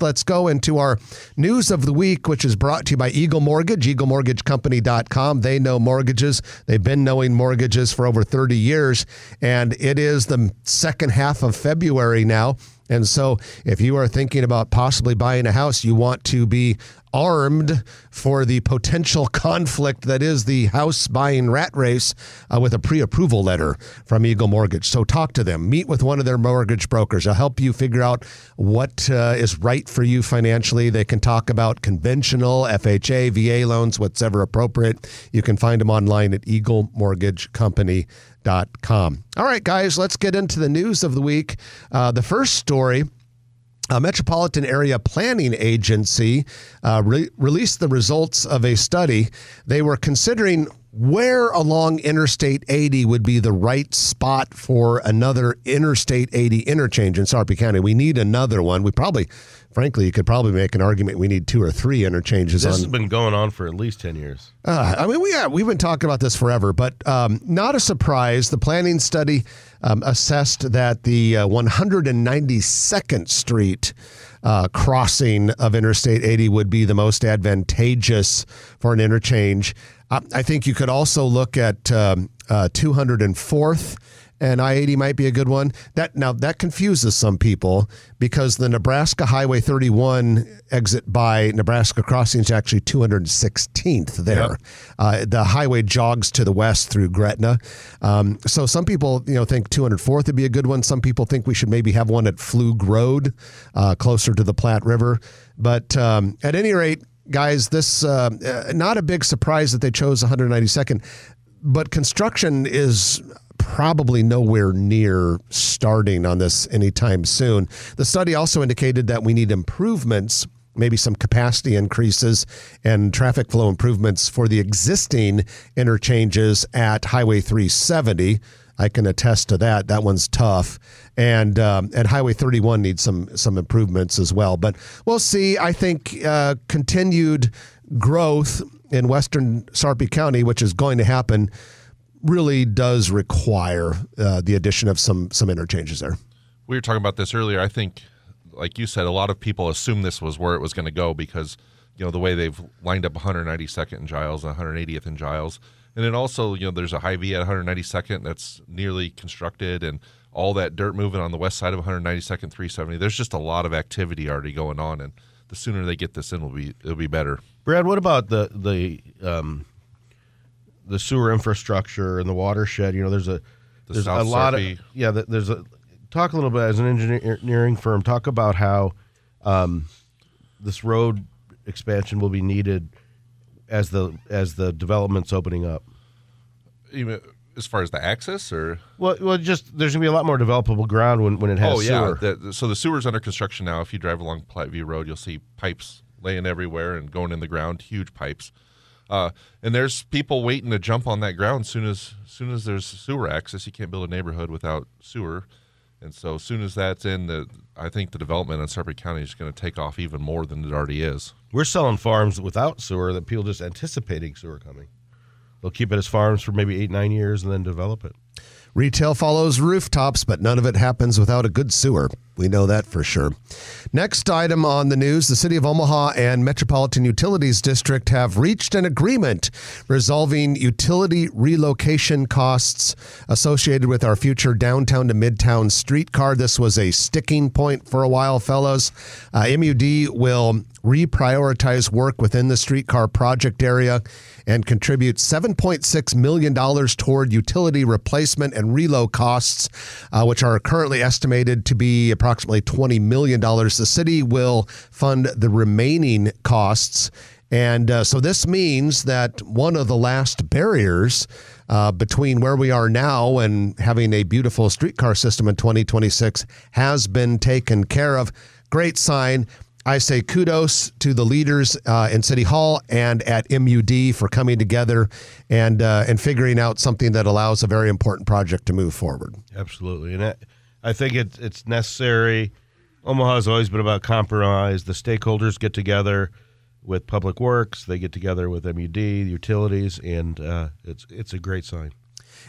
Let's go into our news of the week, which is brought to you by Eagle Mortgage, eaglemortgagecompany.com. They know mortgages. They've been knowing mortgages for over 30 years, and it is the second half of February now. And so, if you are thinking about possibly buying a house, you want to be armed for the potential conflict that is the house buying rat race uh, with a pre approval letter from Eagle Mortgage. So, talk to them, meet with one of their mortgage brokers. They'll help you figure out what uh, is right for you financially. They can talk about conventional, FHA, VA loans, whatever appropriate. You can find them online at Eagle Mortgage Company. Com. All right, guys, let's get into the news of the week. Uh, the first story. A Metropolitan Area Planning Agency uh, re- released the results of a study. They were considering where along Interstate 80 would be the right spot for another Interstate 80 interchange in Sarpy County. We need another one. We probably frankly, you could probably make an argument we need two or three interchanges. This on, has been going on for at least ten years. Uh, I mean, we yeah, we've been talking about this forever, but um, not a surprise. The planning study um, assessed that the uh, 192nd Street. Uh, crossing of Interstate 80 would be the most advantageous for an interchange. Uh, I think you could also look at um, 204th uh, and I-80 might be a good one. That now that confuses some people because the Nebraska Highway 31 exit by Nebraska Crossing is actually 216th there. Yep. Uh, the highway jogs to the west through Gretna. Um, so some people you know think 204th would be a good one. Some people think we should maybe have one at Pflug Road, uh, closer to the Platte River. But um, at any rate, guys, this uh, uh not a big surprise that they chose 192nd, but construction is probably nowhere near starting on this anytime soon. The study also indicated that we need improvements maybe some capacity increases and traffic flow improvements for the existing interchanges at Highway 370. I can attest to that. That one's tough, and um, and Highway 31 needs some some improvements as well. But we'll see. I think uh, continued growth in Western Sarpy County, which is going to happen really does require uh, the addition of some some interchanges there. We were talking about this earlier. I think, like you said, a lot of people assume this was where it was going to go because you know the way they've lined up 192nd and Giles and 180th and Giles, and then also you know there's a Hy-Vee at 192nd that's nearly constructed and all that dirt moving on the west side of 192nd 370. There's just a lot of activity already going on, and the sooner they get this in, will be it'll be better. Brad, what about the the um, the sewer infrastructure and the watershed. You know, there's a the there's South a lot Sarpy. of yeah. There's a talk a little bit as an engineering firm. Talk about how um, this road expansion will be needed as the as the development's opening up. Even as far as the access, or well, well, just there's gonna be a lot more developable ground when, when it has oh yeah. sewer. The, so the sewer's under construction now. If you drive along Platteview Road, you'll see pipes laying everywhere and going in the ground, huge pipes. Uh, and there's people waiting to jump on that ground soon as soon as there's sewer access. You can't build a neighborhood without sewer, and so as soon as that's in, the I think the development in Sarpy County is going to take off even more than it already is. We're selling farms without sewer that people just anticipating sewer coming. They'll keep it as farms for maybe eight nine years and then develop it. Retail follows rooftops, but none of it happens without a good sewer. We know that for sure. Next item on the news the City of Omaha and Metropolitan Utilities District have reached an agreement resolving utility relocation costs associated with our future downtown to midtown streetcar. This was a sticking point for a while, fellows. Uh, MUD will reprioritize work within the streetcar project area and contribute $7.6 million toward utility replacement and reload costs, uh, which are currently estimated to be approximately approximately $20 million. The city will fund the remaining costs. And uh, so this means that one of the last barriers uh, between where we are now and having a beautiful streetcar system in 2026 has been taken care of. Great sign. I say kudos to the leaders uh, in City Hall and at MUD for coming together and uh, and figuring out something that allows a very important project to move forward. Absolutely, and I think it's it's necessary. Omaha has always been about compromise. The stakeholders get together with Public Works, they get together with MUD, utilities, and uh, it's it's a great sign.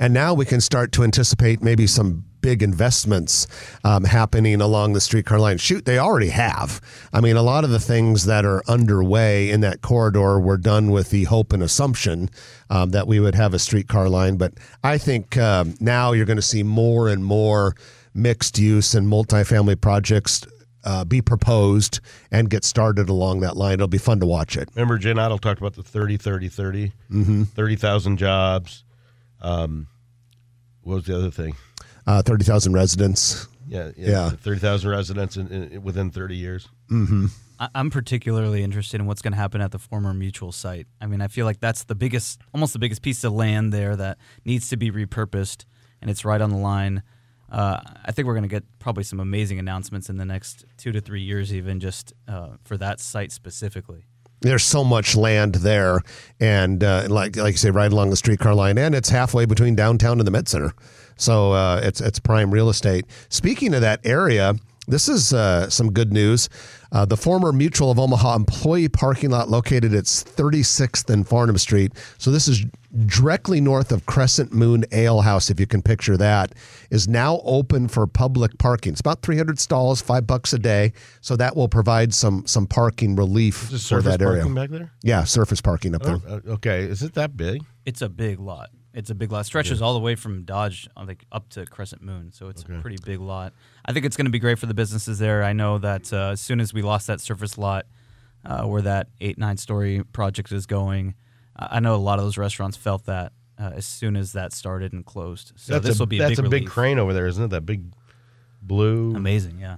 And now we can start to anticipate maybe some big investments um, happening along the streetcar line. Shoot, they already have. I mean, a lot of the things that are underway in that corridor were done with the hope and assumption um, that we would have a streetcar line. But I think um, now you're going to see more and more mixed use and multifamily projects uh, be proposed and get started along that line. It'll be fun to watch it. Remember, Jen Otto talked about the 30, 30, 30, mm-hmm. 30,000 jobs. Um, what was the other thing? Uh, 30,000 residents. Yeah, yeah, Yeah. 30,000 residents in, in, within 30 years. I- I'm particularly interested in what's going to happen at the former mutual site. I mean, I feel like that's the biggest, almost the biggest piece of land there that needs to be repurposed, and it's right on the line. Uh, I think we're going to get probably some amazing announcements in the next two to three years, even just uh, for that site specifically. There's so much land there, and uh, like like you say, right along the streetcar line, and it's halfway between downtown and the Med Center, so uh, it's it's prime real estate. Speaking of that area, this is uh, some good news. Uh, the former Mutual of Omaha employee parking lot located at 36th and Farnam Street. So this is directly north of Crescent Moon Ale House, if you can picture that, is now open for public parking. It's about 300 stalls, five bucks a day. So that will provide some some parking relief Is for surface that area. parking back there? Yeah, surface parking up there. Oh, uh, okay. Is it that big? It's a big lot. It's a big lot. It stretches all the way from Dodge, uh, like up to Crescent Moon. So it's a pretty big lot. I think it's going to be great for the businesses there. I know that uh, as soon as we lost that surface lot, uh, where that eight nine story project is going, I I know a lot of those restaurants felt that uh, as soon as that started and closed. So that's this a, will be that's a big, a big relief. crane over there, isn't it? That big blue. Amazing, yeah.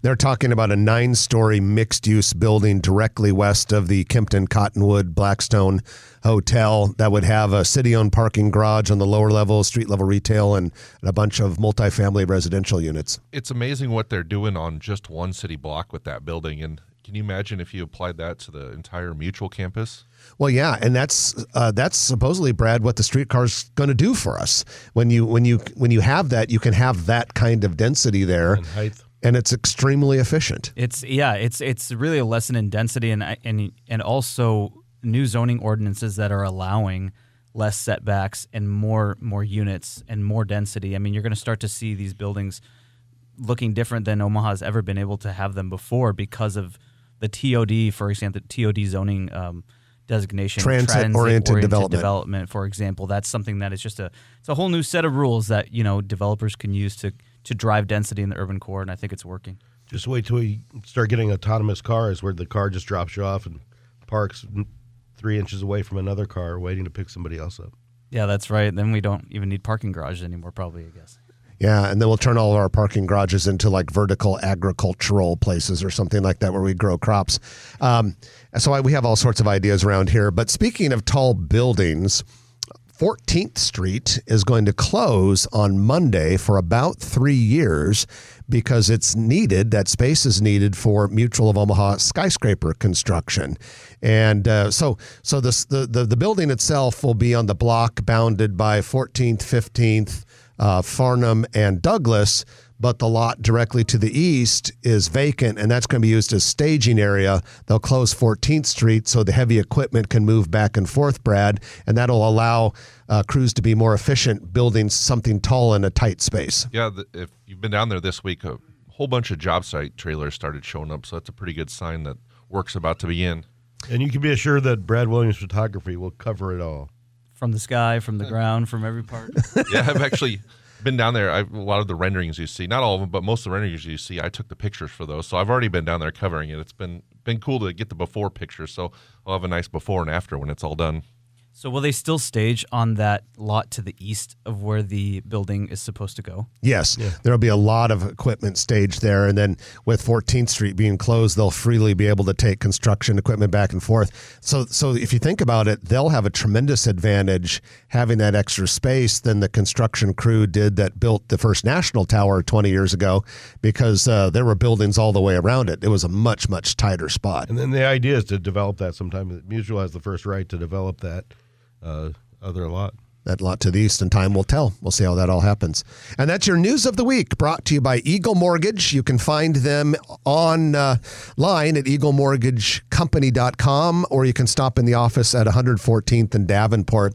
They're talking about a nine story mixed use building directly west of the Kimpton Cottonwood Blackstone Hotel that would have a city owned parking garage on the lower level, street level retail, and, and a bunch of multifamily residential units. It's amazing what they're doing on just one city block with that building. And can you imagine if you applied that to the entire mutual campus? Well, yeah, and that's uh, that's supposedly Brad what the streetcar's going to do for us. When you when you when you have that, you can have that kind of density there, And height. and it's extremely efficient. It's yeah, it's it's really a lesson in density and and and also new zoning ordinances that are allowing less setbacks and more more units and more density. I mean, you're going to start to see these buildings looking different than Omaha's ever been able to have them before because of the TOD, for example, the TOD zoning um, designation, Transit-oriented development. development, for example. That's something that is just a it's a whole new set of rules that you know developers can use to to drive density in the urban core, and I think it's working. Just wait till we start getting autonomous cars where the car just drops you off and parks three inches away from another car waiting to pick somebody else up. Yeah, that's right. Then we don't even need parking garages anymore, probably, I guess. Yeah, and then we'll turn all of our parking garages into like vertical agricultural places or something like that where we grow crops. Um, so I, we have all sorts of ideas around here. But speaking of tall buildings, 14th Street is going to close on Monday for about three years because it's needed, that space is needed for Mutual of Omaha skyscraper construction. And uh, so so this, the, the, the building itself will be on the block bounded by 14th, 15th, uh, Farnam, and Douglas. But the lot directly to the east is vacant, and that's going to be used as staging area. They'll close 14th Street so the heavy equipment can move back and forth, Brad, and that'll allow uh, crews to be more efficient building something tall in a tight space. Yeah, the, if you've been down there this week, a whole bunch of job site trailers started showing up. So that's a pretty good sign that work's about to begin. And you can be assured that Brad Williams Photography will cover it all. From the sky, from the ground, from every part. Yeah, I've actually been down there. I've, a lot of the renderings you see, not all of them, but most of the renderings you see, I took the pictures for those. So I've already been down there covering it. It's been been cool to get the before pictures. So I'll have a nice before and after when it's all done. So, will they still stage on that lot to the east of where the building is supposed to go? Yes, there'll be a lot of equipment staged there. And then with 14th Street being closed, they'll freely be able to take construction equipment back and forth. So, so if you think about it, they'll have a tremendous advantage having that extra space than the construction crew did that built the First National Tower 20 years ago because uh, there were buildings all the way around it. It was a much, much tighter spot. And then the idea is to develop that sometime. Mutual has the first right to develop that uh, other lot. that lot to the east, and time will tell. We'll see how that all happens. And that's your news of the week, brought to you by Eagle Mortgage. You can find them online uh, line at eaglemortgagecompany.com, or you can stop in the office at 114th and Davenport.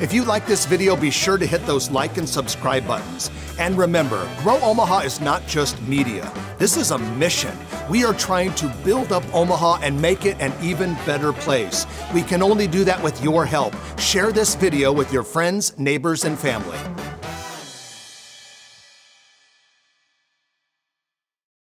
If you like this video, be sure to hit those like and subscribe buttons. And remember, Grow Omaha is not just media. This is a mission. We are trying to build up Omaha and make it an even better place. We can only do that with your help. Share this video with your friends, neighbors, and family.